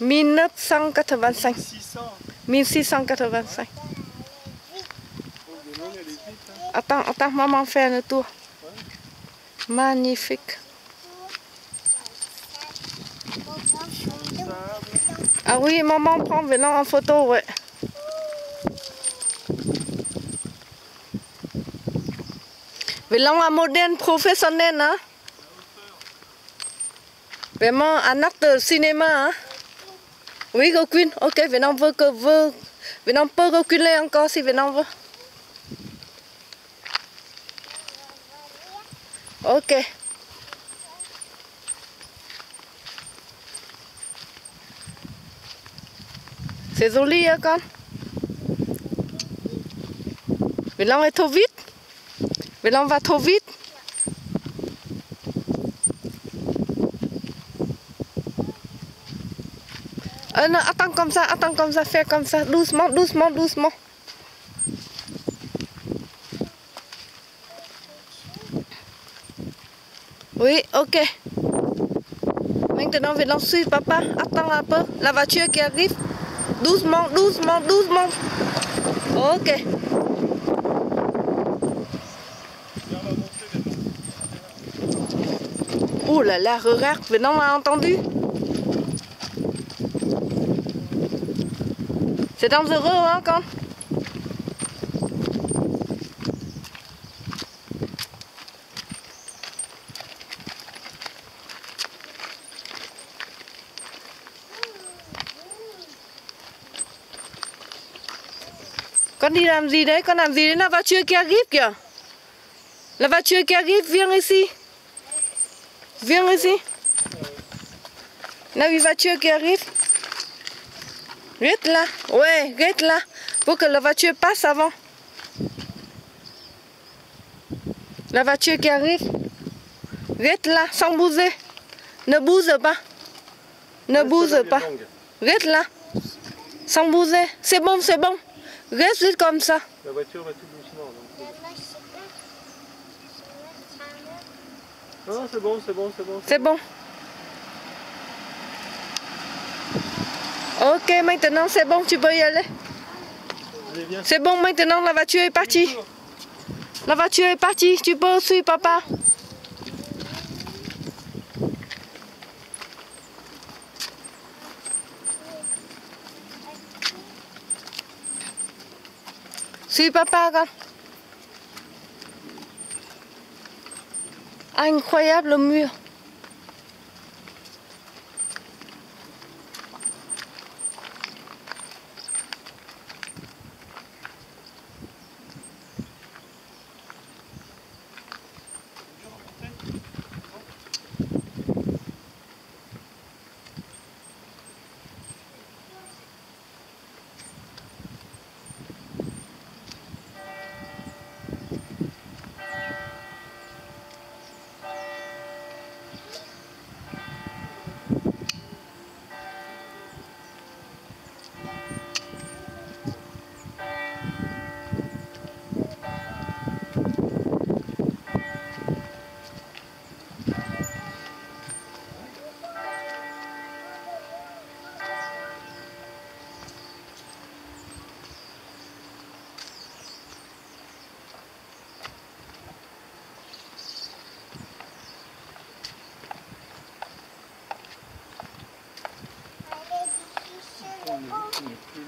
1985. 600. 1685. Oh, Guénon, elle est vite. Hein. Attends, attends, maman fait un tour. Magnifique. Ah oui, maman prend Vélan en photo, ouais. Vélan un modèle professionnel, hein. Vraiment un acteur de cinéma, hein. Oui, Gokwin, ok, Vélan veut que veut. Vélan peut reculer encore si Vélan veut. Ok. C'est joli, hein, con. Mais là, on est trop vite. Mais là, on va Euh, attends comme ça, attends comme ça, fais comme ça, doucement, doucement, doucement. Oui, ok. Maintenant, venons suivre papa. Attends un peu. La voiture qui arrive. Doucement, doucement, doucement. Ok. Oh là là, regarde, Venom a entendu. C'est dangereux, hein, quand Con đi làm gì đấy? Con làm gì đấy? La voiture qui arrive kìa. La voiture qui arrive, viens ici. Viens ici. La voiture qui arrive. Reste là. Ouais, reste là. Pour que la voiture passe avant. La voiture qui arrive. Reste là, sans bouger. Ne bouge pas. Ne bouge pas. Reste là. Sans bouger. C'est bon, c'est bon. Reste comme ça. La voiture va tout doucement. Non, c'est bon, c'est bon, c'est bon. C'est bon. Ok, maintenant c'est bon, tu peux y aller. C'est bon, maintenant la voiture est partie. La voiture est partie, tu peux suivre papa. Suis papa, con. Incroyable le mur.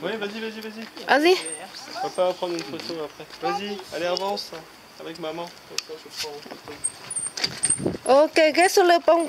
Oui, vas-y, vas-y, vas-y. Vas-y. Papa va prendre une photo après. Vas-y, allez, avance. Avec maman. Comme ça, je prends une photo. Ok, reste sur le pont.